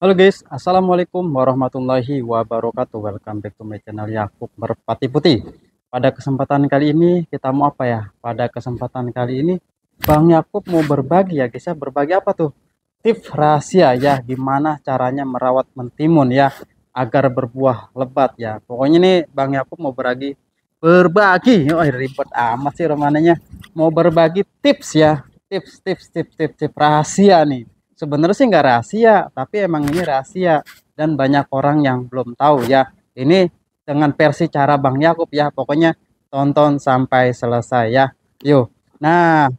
Halo guys, Assalamualaikum warahmatullahi wabarakatuh. Welcome back to my channel Yakub Merpati Putih. Pada kesempatan kali ini kita mau apa ya? Pada kesempatan kali ini Bang Yakub mau berbagi ya guys ya. Berbagi apa tuh? Tips rahasia ya Gimana caranya merawat mentimun ya Agar berbuah lebat ya. Pokoknya nih Bang Yakub mau berbagi Berbagi. Oh ribet amat sih romananya Mau berbagi tips ya. Tips, tips, tips, tips, tips rahasia nih sebenarnya sih nggak rahasia tapi emang ini rahasia. Dan banyak orang yang belum tahu ya. Ini dengan versi cara Bang Yakub ya. Pokoknya tonton sampai selesai ya. Yuk. Nah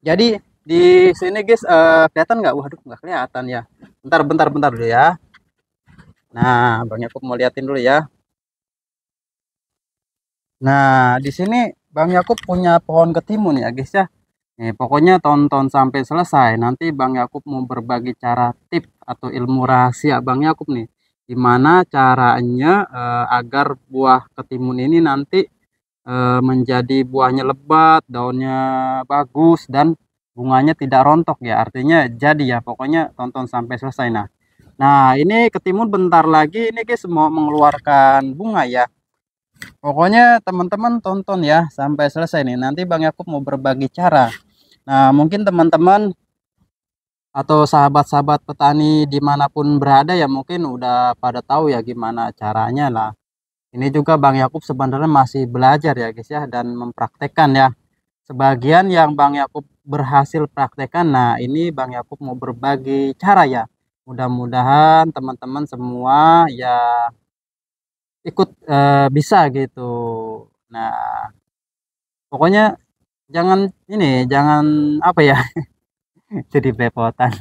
jadi di sini guys uh, kelihatan nggak? Waduh nggak kelihatan ya. Bentar bentar bentar dulu ya. Nah Bang Yakub mau liatin dulu ya. Nah di sini Bang Yakub punya pohon ketimun ya guys ya Nih, pokoknya tonton sampai selesai. Nanti Bang Yakub mau berbagi cara tip atau ilmu rahasia Bang Yakub nih. Gimana caranya uh, agar buah ketimun ini nanti uh, menjadi buahnya lebat, daunnya bagus dan bunganya tidak rontok ya. Artinya jadi ya. Pokoknya tonton sampai selesai. Nah, nah ini ketimun bentar lagi ini guys mau mengeluarkan bunga ya. Pokoknya teman-teman tonton ya sampai selesai nih. Nanti Bang Yakub mau berbagi cara Nah, mungkin teman-teman atau sahabat-sahabat petani di mana pun berada ya mungkin udah pada tahu ya gimana caranya lah. Ini juga Bang Yakub sebenarnya masih belajar ya guys ya dan mempraktekkan ya. Sebagian yang Bang Yakub berhasil praktekkan. Nah, ini Bang Yakub mau berbagi cara ya. Mudah-mudahan teman-teman semua ya ikut e, bisa gitu. Nah, pokoknya jangan ini jangan apa ya jadi belepotan.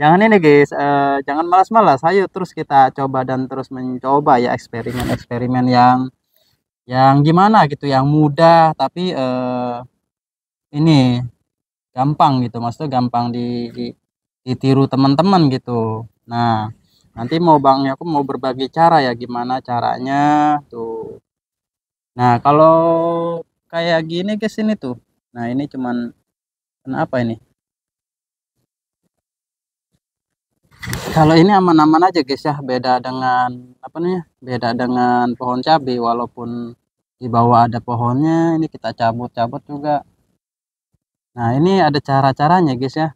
Jangan ini guys uh, jangan malas-malas. Ayo terus kita coba dan terus mencoba ya eksperimen-eksperimen yang yang gimana gitu yang mudah tapi uh, ini gampang gitu. Maksudnya gampang di, di ditiru teman-teman gitu. Nah nanti mau bang aku mau berbagi cara ya gimana caranya tuh. Nah kalau kayak gini guys ini tuh Nah, ini cuman kenapa ini? Kalau ini aman-aman aja guys ya, beda dengan apa nih? Beda dengan pohon cabai walaupun di bawah ada pohonnya, ini kita cabut-cabut juga. Nah, ini ada cara-caranya guys ya.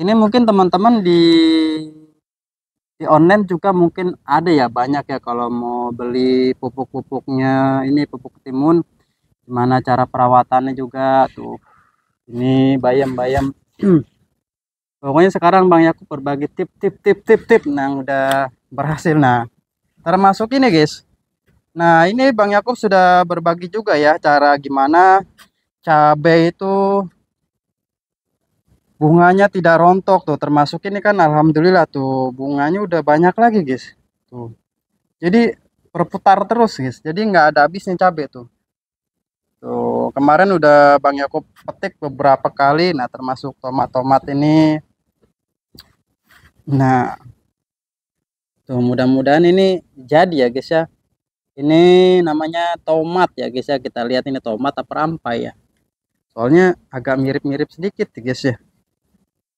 Ini mungkin teman-teman di di online juga mungkin ada ya banyak ya kalau mau beli pupuk-pupuknya ini pupuk timun gimana cara perawatannya juga tuh. Ini bayam-bayam pokoknya sekarang Bang Yakub berbagi tip tip tip tip tip. Nah udah berhasil nah. Termasuk ini guys. Nah ini Bang Yakub sudah berbagi juga ya cara gimana cabai itu bunganya tidak rontok tuh. Termasuk ini kan Alhamdulillah tuh. Bunganya udah banyak lagi guys. Tuh. Jadi berputar terus guys. Jadi nggak ada habisnya cabai tuh Tuh, kemarin udah Bang Yakub petik beberapa kali, nah termasuk tomat-tomat ini. Nah, tuh mudah-mudahan ini jadi ya guys ya. Ini namanya tomat ya guys ya. Kita lihat ini tomat apa rampai ya. Soalnya agak mirip-mirip sedikit ya guys ya.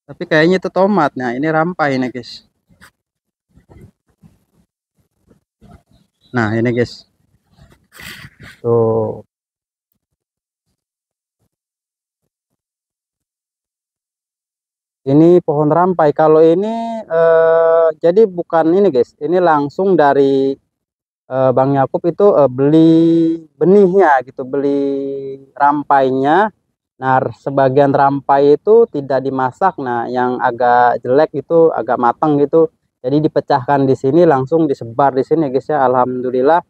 Tapi kayaknya itu tomat. Nah, ini rampai nih guys. Nah, ini guys. Tuh, ini pohon rampai. Kalau ini eh, jadi bukan ini guys. Ini langsung dari eh, Bang Yakub itu eh, beli benihnya gitu beli rampainya. Nah sebagian rampai itu tidak dimasak. Nah yang agak jelek itu agak matang gitu. Jadi dipecahkan di sini langsung disebar di sini guys ya. Alhamdulillah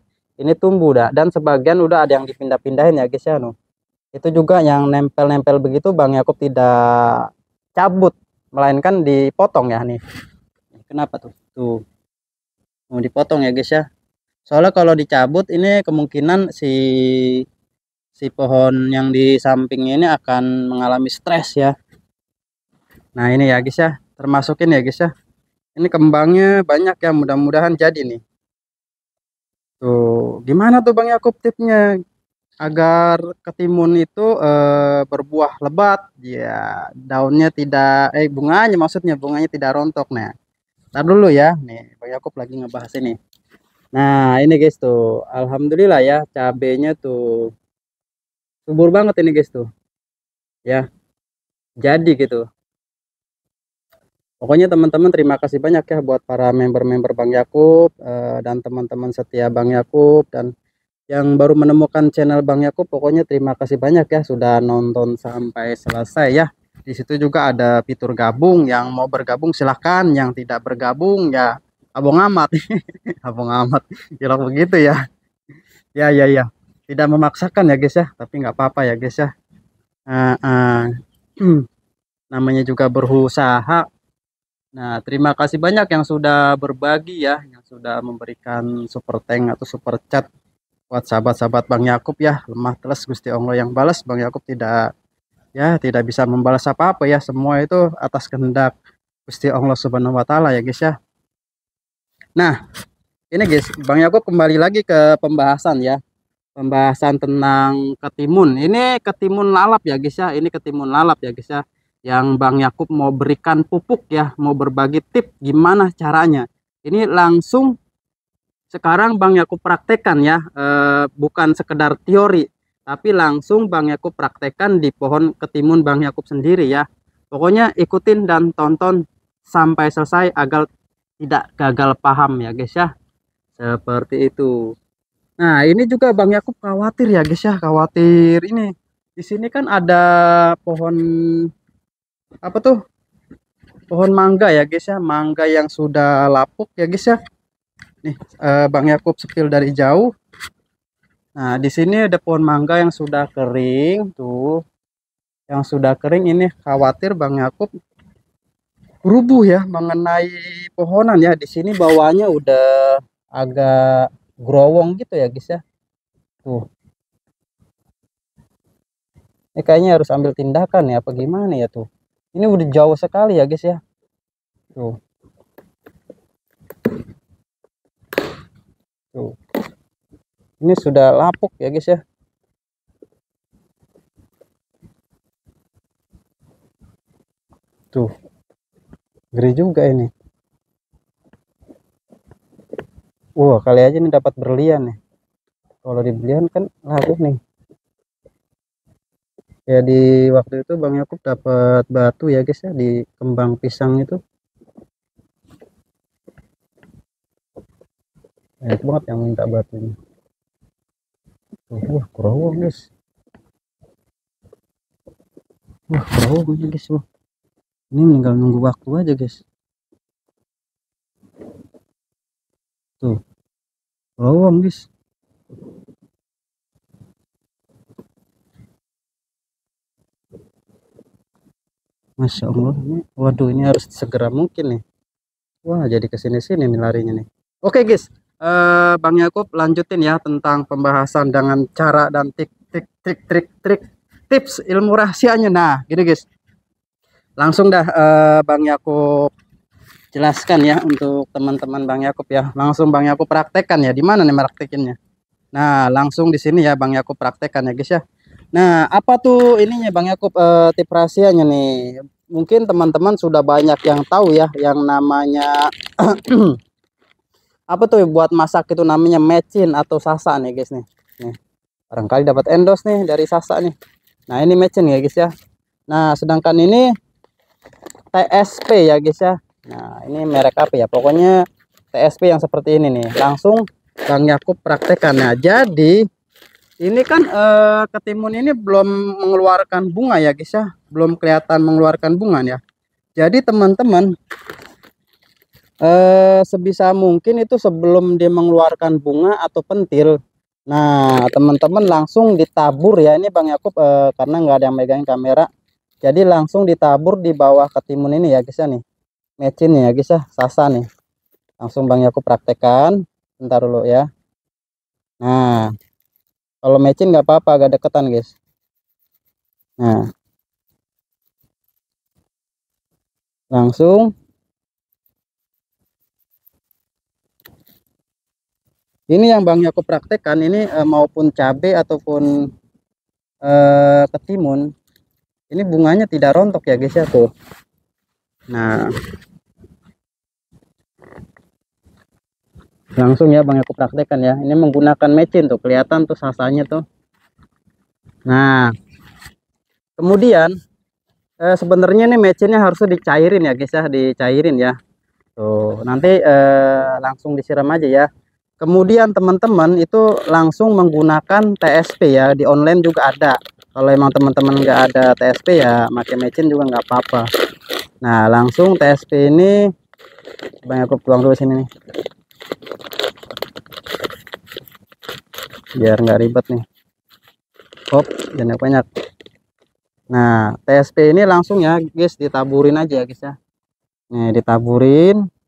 ini tumbuh dah dan sebagian udah ada yang dipindah-pindahin ya guys ya no. itu juga yang nempel-nempel begitu Bang Yakub tidak cabut melainkan dipotong ya nih. Kenapa tuh? Tuh. Mau dipotong ya guys ya? Soalnya kalau dicabut ini kemungkinan si si pohon yang di sampingnya ini akan mengalami stres ya. Nah ini ya guys ya. Termasukin ya guys ya. Ini kembangnya banyak ya mudah-mudahan jadi nih. Tuh. Gimana tuh Bang Yakub tipnya agar ketimun itu e, berbuah lebat. Ya daunnya tidak eh bunganya maksudnya bunganya tidak rontok nah. Ntar dulu ya nih Bang Yakub lagi ngebahas ini. Nah ini guys tuh Alhamdulillah ya cabenya tuh subur banget ini guys tuh. Ya jadi gitu. Pokoknya teman-teman terima kasih banyak ya buat para member-member Bang Yakub eh, dan teman-teman setia Bang Yakub dan yang baru menemukan channel Bang Yakub pokoknya terima kasih banyak ya sudah nonton sampai selesai ya. Di situ juga ada fitur gabung yang mau bergabung silahkan yang tidak bergabung ya abang amat. Abang amat kira begitu ya. Ya ya ya. Tidak memaksakan ya guys ya tapi nggak apa-apa ya guys ya. Uh, uh, namanya juga berusaha. Nah terima kasih banyak yang sudah berbagi ya yang sudah memberikan super tank atau super chat buat sahabat-sahabat Bang Yakub ya lemah teles Gusti Allah yang balas Bang Yakub tidak ya tidak bisa membalas apa-apa ya semua itu atas kehendak Gusti Allah Subhanahu wa taala ya guys ya Nah, ini guys, Bang Yakub kembali lagi ke pembahasan ya. Pembahasan tentang ketimun. Ini ketimun lalap ya guys ya. Ini ketimun lalap ya guys ya. Yang Bang Yakub mau berikan pupuk ya, mau berbagi tip gimana caranya. Ini langsung sekarang Bang Yakub praktekkan ya, e, bukan sekedar teori, tapi langsung Bang Yakub praktekkan di pohon ketimun Bang Yakub sendiri ya. Pokoknya ikutin dan tonton sampai selesai agar tidak gagal paham ya guys ya. Seperti itu. Nah ini juga Bang Yakub khawatir ya guys ya khawatir ini. Di sini kan ada pohon apa tuh? Pohon mangga ya guys ya mangga yang sudah lapuk ya guys ya nih eh, Bang Yakub sepil dari jauh. Nah di sini ada pohon mangga yang sudah kering tuh. Yang sudah kering ini khawatir Bang Yakub rubuh ya mengenai pohonan ya. Di sini bawahnya udah agak growong gitu ya guys ya. Tuh. Ini kayaknya harus ambil tindakan ya apa gimana ya tuh. Ini udah jauh sekali ya guys ya. Tuh tuh ini sudah lapuk ya guys ya tuh Ngeri juga ini. Wah, kali aja nih dapat berlian nih. Kalau di berlian kan laku nih. Ya di waktu itu Bang Yakub dapat batu ya guys ya di kembang pisang itu. Banyak banget yang minta batunya. Wah, kerowong guys. Wah, kerowong guys. Wah ini tinggal nunggu waktu aja guys tuh lowong guys Masya Allah ini waduh ini harus segera mungkin nih Wah jadi ke sini-sini nih larinya nih Oke guys uh, Bang Yakub lanjutin ya tentang pembahasan dengan cara dan trik trik trik trik trik tips ilmu rahasianya. Nah gini guys. Langsung dah uh, Bang Yakub jelaskan ya untuk teman-teman Bang Yakub ya. Langsung Bang Yakub praktekkan ya. Di mana nih praktekinnya nah langsung di sini ya Bang Yakub praktekkan ya guys ya. Nah apa tuh ininya Bang Yakub uh, tip rahasianya nih? Mungkin teman-teman sudah banyak yang tahu ya yang namanya apa tuh buat masak itu namanya mecin atau sasa nih guys nih? Nih barangkali dapat endos nih dari sasa nih. Nah ini mecin ya guys ya. Nah sedangkan ini TSP ya guys ya. Nah ini merek apa ya? Pokoknya TSP yang seperti ini nih. Langsung Bang Yakub praktekkan nah jadi ini kan eh, ketimun ini belum mengeluarkan bunga ya guys ya. Belum kelihatan mengeluarkan bunga ya. Jadi teman-teman eh, sebisa mungkin itu sebelum dia mengeluarkan bunga atau pentil. Nah teman-teman langsung ditabur ya. Ini Bang Yakub eh, karena nggak ada yang megang kamera. Jadi langsung ditabur di bawah ketimun ini ya guys ya nih. Mecin ya guys ya. Sasa nih. Langsung Bang Yaku praktekan bentar dulu ya. Nah kalau mecin nggak apa-apa agak deketan guys. Nah. Langsung ini yang Bang Yaku praktekkan ini eh, maupun cabai ataupun eh, ketimun ini bunganya tidak rontok ya guys ya tuh. Nah. Langsung ya Bang aku praktekkan ya. Ini menggunakan mecin tuh kelihatan tuh sasanya tuh. Nah. Kemudian eh, sebenarnya nih mecinnya harusnya dicairin ya guys ya dicairin ya. Tuh nanti eh, langsung disiram aja ya kemudian teman-teman itu langsung menggunakan TSP ya di online juga ada. Kalau emang teman-teman nggak ada TSP ya pakai mecin juga nggak apa-apa. Nah langsung TSP ini banyak aku tuang dulu sini nih. Biar nggak ribet nih. Hop jangan banyak. Nah TSP ini langsung ya guys ditaburin aja guys ya. Nih ditaburin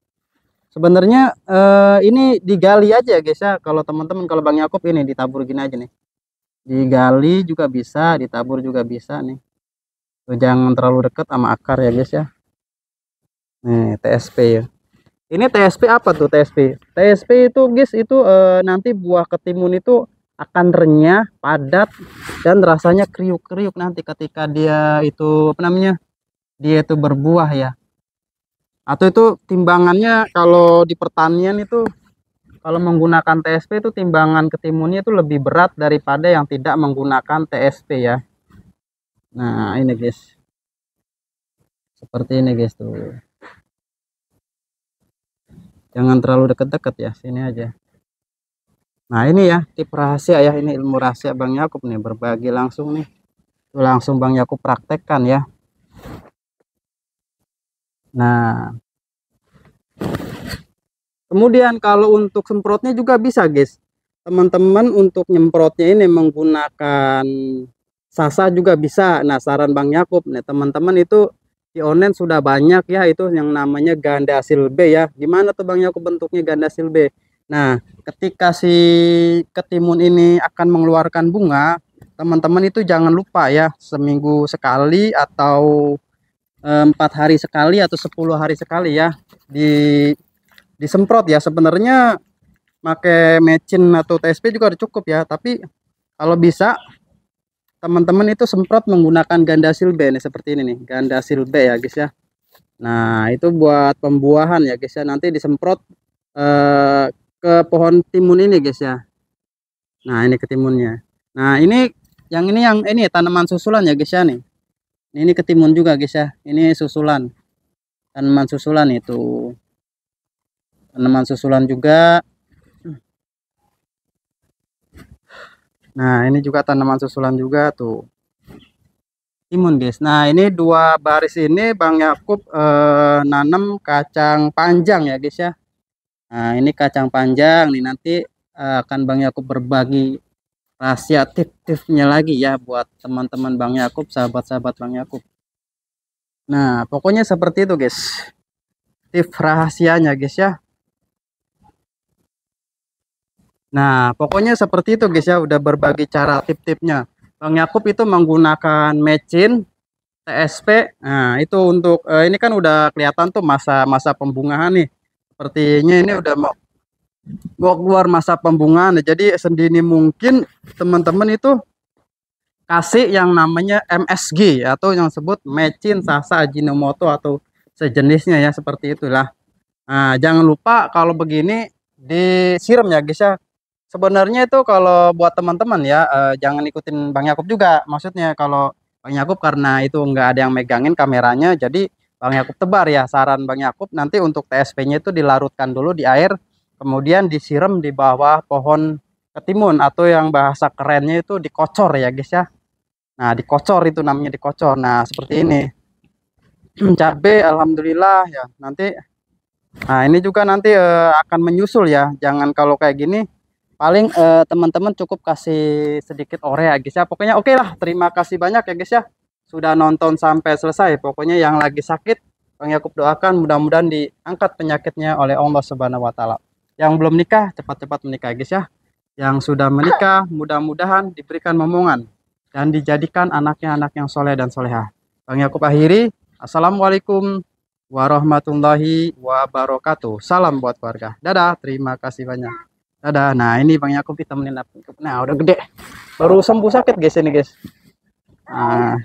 sebenarnya eh, ini digali aja ya guys ya. Kalau teman-teman kalau Bang Yakob ini ditabur gini aja nih. Digali juga bisa ditabur juga bisa nih. Tuh, jangan terlalu dekat sama akar ya guys ya. Nih TSP ya. Ini TSP apa tuh TSP TSP itu guys itu e, nanti buah ketimun itu akan renyah padat dan rasanya kriuk-kriuk nanti ketika dia itu apa namanya dia itu berbuah ya atau itu timbangannya kalau di pertanian itu kalau menggunakan TSP itu timbangan ketimunnya itu lebih berat daripada yang tidak menggunakan TSP ya. Nah ini guys. Seperti ini guys tuh. Jangan terlalu dekat-dekat ya sini aja. Nah ini ya tip rahasia ya. Ini ilmu rahasia Bang Yakub nih berbagi langsung nih. Langsung Bang Yakub praktekkan ya nah. Kemudian kalau untuk semprotnya juga bisa guys. Teman-teman untuk nyemprotnya ini menggunakan sasa juga bisa. Nah saran Bang Yakub nih teman-teman itu di online sudah banyak ya itu yang namanya ganda silbe ya. Gimana tuh Bang Yakub bentuknya ganda silbe? Nah ketika si ketimun ini akan mengeluarkan bunga teman-teman itu jangan lupa ya seminggu sekali atau empat hari sekali atau 10 hari sekali ya di disemprot ya. Sebenarnya pakai mecin atau TSP juga udah cukup ya tapi kalau bisa teman-teman itu semprot menggunakan ganda silbe nih seperti ini nih ganda silbe ya guys ya. Nah itu buat pembuahan ya guys ya. Nanti disemprot eh, ke pohon timun ini guys ya. Nah ini ketimunnya nah ini yang ini yang ini tanaman susulan ya guys ya nih ini ketimun juga guys ya ini susulan tanaman susulan itu tanaman susulan juga Nah, ini juga tanaman susulan juga tuh. Timun, guys. Nah, ini dua baris ini Bang Yakub eh, nanam kacang panjang ya, guys ya. Nah, ini kacang panjang nih nanti eh, akan Bang Yakub berbagi rahasia tip-tipnya lagi ya buat teman-teman Bang Yakub, sahabat-sahabat Bang Yakub. Nah, pokoknya seperti itu, guys. Tip rahasianya, guys ya. Nah, pokoknya seperti itu guys ya, udah berbagi cara tip-tipnya. Bang Yakub itu menggunakan mecin TSP. Nah, itu untuk eh, ini kan udah kelihatan tuh masa-masa pembungaan nih. Sepertinya ini udah mau mau keluar masa pembungaan. Jadi sendiri mungkin teman-teman itu kasih yang namanya MSG atau yang sebut mecin sasa ajinomoto atau sejenisnya ya seperti itulah. Nah, jangan lupa kalau begini disiram ya guys ya sebenarnya itu kalau buat teman-teman ya uh, jangan ikutin Bang Yakub juga maksudnya kalau Bang Yakub karena itu nggak ada yang megangin kameranya jadi Bang Yakub tebar ya saran Bang Yakub nanti untuk TSP-nya itu dilarutkan dulu di air kemudian disiram di bawah pohon ketimun atau yang bahasa kerennya itu dikocor ya guys ya. Nah dikocor itu namanya dikocor. Nah seperti ini. Cabe alhamdulillah ya. Nanti nah ini juga nanti uh, akan menyusul ya. Jangan kalau kayak gini paling eh, teman-teman cukup kasih sedikit ore ya guys ya. Pokoknya oke okay lah. Terima kasih banyak ya guys ya. Sudah nonton sampai selesai. Pokoknya yang lagi sakit Bang Yakub doakan mudah-mudahan diangkat penyakitnya oleh Allah Subhanahu wa taala yang belum nikah cepat-cepat menikah guys ya. Yang sudah menikah mudah-mudahan diberikan momongan dan dijadikan anaknya anak yang soleh dan soleha. Bang Yakub akhiri. Assalamualaikum warahmatullahi wabarakatuh. Salam buat keluarga. Dadah terima kasih banyak. Ada nah ini Bang Yakub temenin nah udah gede. Baru sembuh sakit guys ini guys. Nah